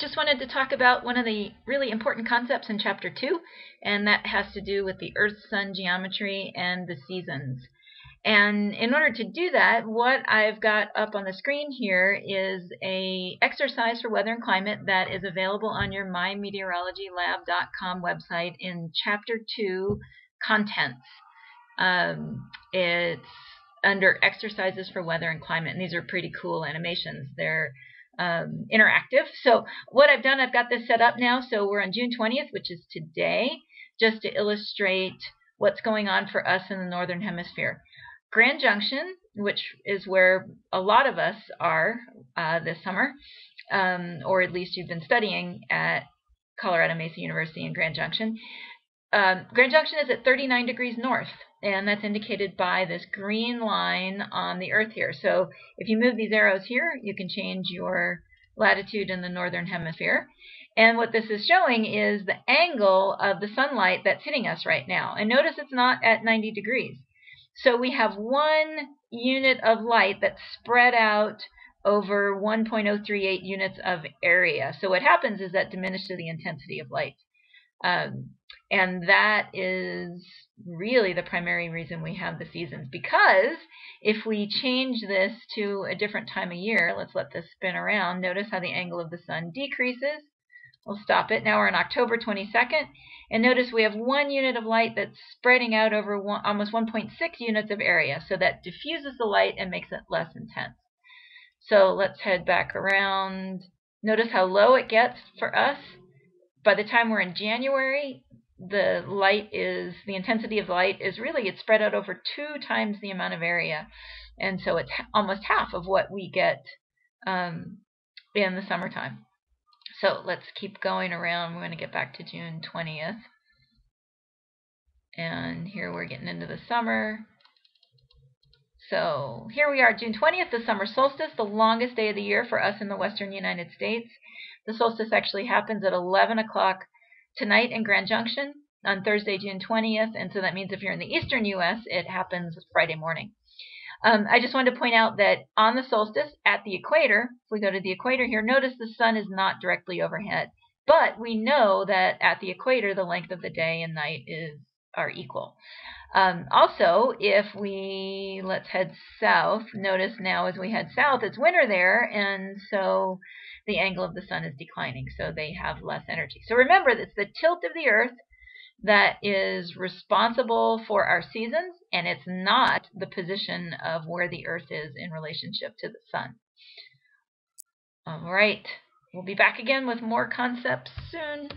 just wanted to talk about one of the really important concepts in Chapter 2, and that has to do with the Earth-Sun geometry and the seasons. And in order to do that, what I've got up on the screen here is a exercise for weather and climate that is available on your mymeteorologylab.com website in Chapter 2, Contents. Um, it's under Exercises for Weather and Climate, and these are pretty cool animations. They're um, interactive. So what I've done, I've got this set up now. So we're on June 20th, which is today, just to illustrate what's going on for us in the Northern Hemisphere. Grand Junction, which is where a lot of us are uh, this summer, um, or at least you've been studying at Colorado Mesa University in Grand Junction. Um, Grand Junction is at 39 degrees north, and that's indicated by this green line on the Earth here. So if you move these arrows here, you can change your latitude in the northern hemisphere. And what this is showing is the angle of the sunlight that's hitting us right now. And notice it's not at 90 degrees. So we have one unit of light that's spread out over 1.038 units of area. So what happens is that diminishes the intensity of light. Um, and that is really the primary reason we have the seasons. Because if we change this to a different time of year, let's let this spin around, notice how the angle of the sun decreases. We'll stop it. Now we're on October 22nd, and notice we have one unit of light that's spreading out over one, almost 1.6 units of area, so that diffuses the light and makes it less intense. So let's head back around. Notice how low it gets for us. By the time we're in January, the light is, the intensity of light is really, it's spread out over two times the amount of area. And so it's almost half of what we get um, in the summertime. So let's keep going around. We're going to get back to June 20th. And here we're getting into the summer. So here we are, June 20th, the summer solstice, the longest day of the year for us in the western United States. The solstice actually happens at 11 o'clock tonight in Grand Junction on Thursday, June 20th. And so that means if you're in the eastern U.S., it happens Friday morning. Um, I just wanted to point out that on the solstice at the equator, if we go to the equator here, notice the sun is not directly overhead. But we know that at the equator, the length of the day and night is are equal. Um, also, if we, let's head south, notice now as we head south, it's winter there, and so the angle of the sun is declining, so they have less energy. So remember, it's the tilt of the Earth that is responsible for our seasons, and it's not the position of where the Earth is in relationship to the sun. All right, we'll be back again with more concepts soon.